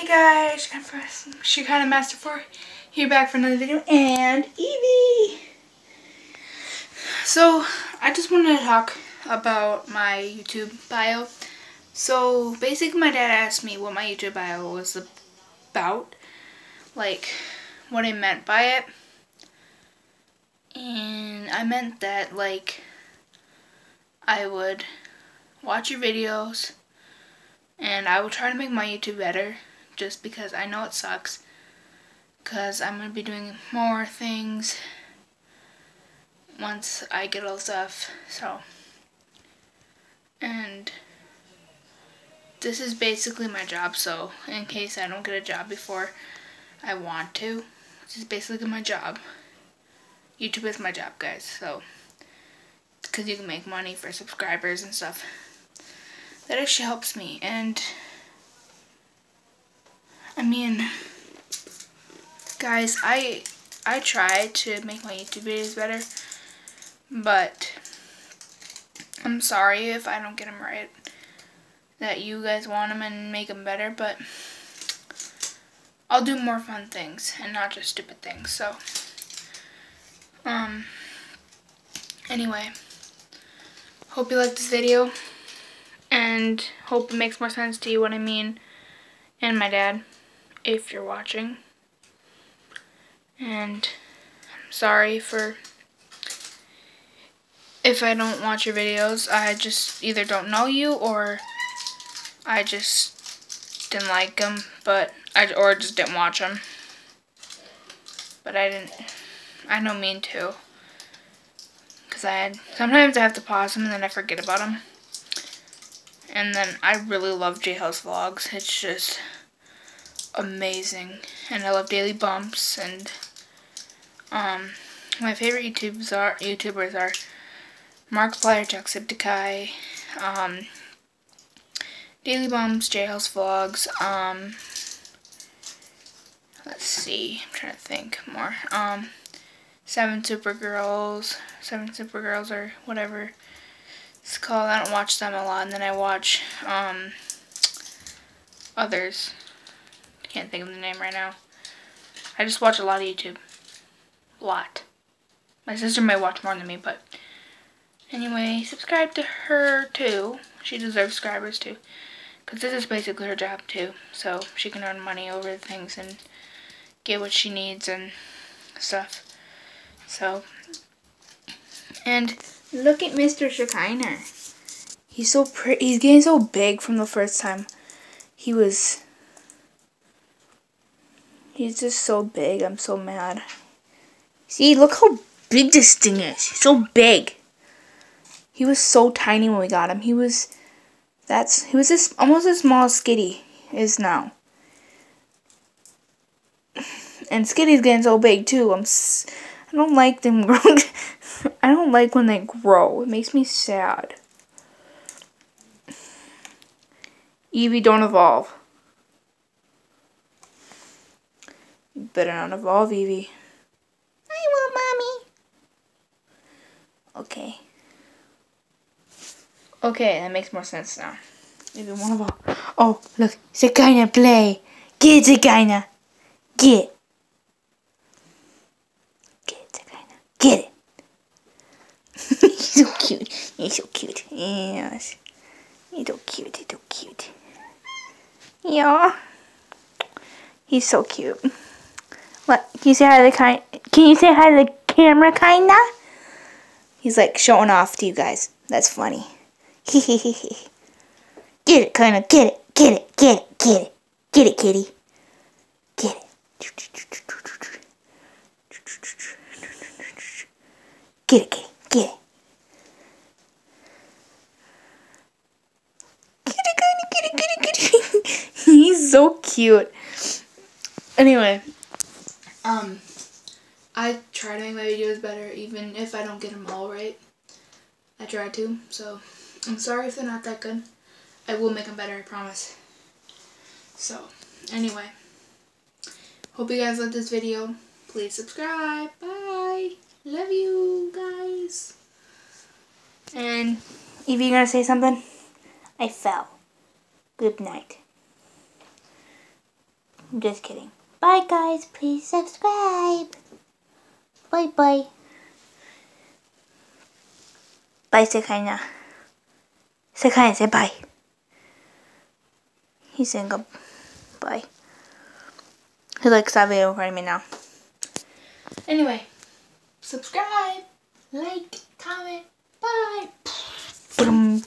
Hey guys, Shekinah Master 4 here back for another video and Evie. So I just wanted to talk about my YouTube bio. So basically my dad asked me what my YouTube bio was about, like what I meant by it. And I meant that like I would watch your videos and I will try to make my YouTube better just because I know it sucks. Because I'm going to be doing more things once I get all stuff so. And this is basically my job so in case I don't get a job before I want to this is basically my job. YouTube is my job guys so. Because you can make money for subscribers and stuff. That actually helps me. And I mean, guys, I I try to make my YouTube videos better, but I'm sorry if I don't get them right. That you guys want them and make them better, but I'll do more fun things and not just stupid things. So, um, anyway, hope you liked this video and hope it makes more sense to you what I mean and my dad if you're watching. And I'm sorry for if I don't watch your videos. I just either don't know you or I just didn't like them but I or just didn't watch them. But I didn't I don't mean to because I had sometimes I have to pause them and then I forget about them. And then I really love J House Vlogs. It's just amazing. And I love Daily Bumps and um my favorite YouTubers are YouTubers are Markiplier, Jacksepticeye, um Daily Bumps, J House Vlogs, um let's see, I'm trying to think more. Um Seven Supergirls, Seven Supergirls or whatever it's called. I don't watch them a lot, and then I watch um, others. Can't think of the name right now. I just watch a lot of YouTube. A lot. My sister may watch more than me, but anyway, subscribe to her too. She deserves subscribers too. Because this is basically her job too. So she can earn money over things and get what she needs and stuff. So, and Look at Mr. Shekinah. He's so pretty. He's getting so big from the first time. He was. He's just so big. I'm so mad. See, look how big this thing is. He's so big. He was so tiny when we got him. He was. That's. He was this almost as small as Skitty is now. And Skitty's getting so big too. I'm. I don't like them growing. I don't like when they grow. It makes me sad. Evie, don't evolve. You better not evolve, Evie. I will, Mommy. Okay. Okay, that makes more sense now. Evie won't evolve. Oh, look. Shekinah, play. Get Shekinah. Get. Get Shekinah. Get it. He's so cute. He's so cute. Yes. He's so cute. He's so cute. Yeah. He's so cute. What? Can you say hi to the kind? Can you say hi to the camera, kinda? He's like showing off to you guys. That's funny. get it, kinda. Get it. Get it. Get it. Get it. Get it, kitty. Get it. Get it, kitty. Get it. He's so cute. Anyway, um, I try to make my videos better, even if I don't get them all right. I try to, so I'm sorry if they're not that good. I will make them better, I promise. So, anyway, hope you guys liked this video. Please subscribe. Bye. Love you guys. And Evie, you gonna say something? I fell. Good night. I'm just kidding. Bye guys, please subscribe. Bye bye. Bye Shekinah. Shekinah say bye. He's saying goodbye. He likes that video for me now. Anyway, subscribe, like, comment, bye. Boom.